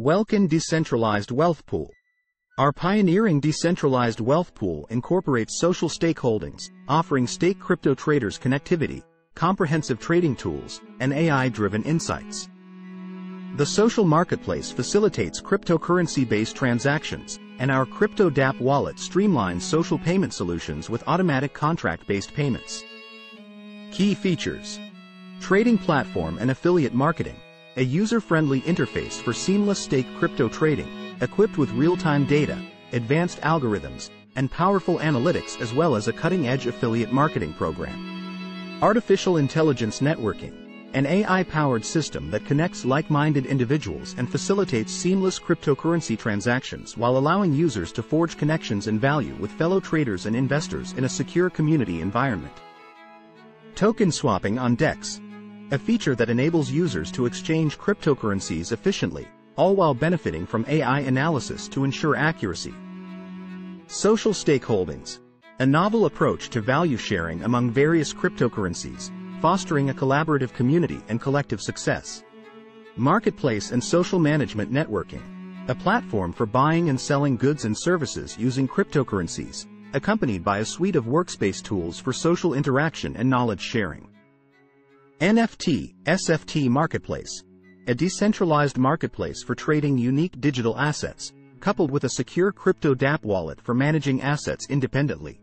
Welkin Decentralized Wealth Pool. Our pioneering decentralized wealth pool incorporates social stakeholdings, offering stake crypto traders connectivity, comprehensive trading tools, and AI-driven insights. The social marketplace facilitates cryptocurrency-based transactions, and our Crypto dApp wallet streamlines social payment solutions with automatic contract-based payments. Key features. Trading platform and affiliate marketing. A user-friendly interface for seamless stake crypto trading, equipped with real-time data, advanced algorithms, and powerful analytics as well as a cutting-edge affiliate marketing program. Artificial intelligence networking. An AI-powered system that connects like-minded individuals and facilitates seamless cryptocurrency transactions while allowing users to forge connections and value with fellow traders and investors in a secure community environment. Token swapping on DEX. A feature that enables users to exchange cryptocurrencies efficiently, all while benefiting from AI analysis to ensure accuracy. Social stakeholdings. A novel approach to value sharing among various cryptocurrencies, fostering a collaborative community and collective success. Marketplace and Social Management Networking, a platform for buying and selling goods and services using cryptocurrencies, accompanied by a suite of workspace tools for social interaction and knowledge sharing. NFT, SFT Marketplace, a decentralized marketplace for trading unique digital assets, coupled with a secure crypto dApp wallet for managing assets independently.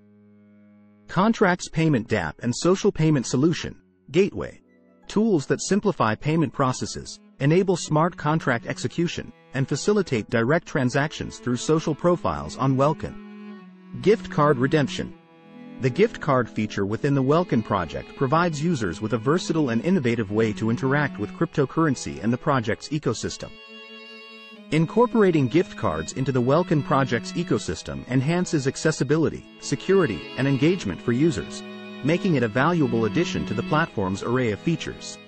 Contracts Payment dApp and Social Payment Solution, Gateway. Tools that simplify payment processes, enable smart contract execution, and facilitate direct transactions through social profiles on Welkin. Gift Card Redemption. The gift card feature within the Welkin project provides users with a versatile and innovative way to interact with cryptocurrency and the project's ecosystem. Incorporating gift cards into the Welkin project's ecosystem enhances accessibility, security, and engagement for users, making it a valuable addition to the platform's array of features.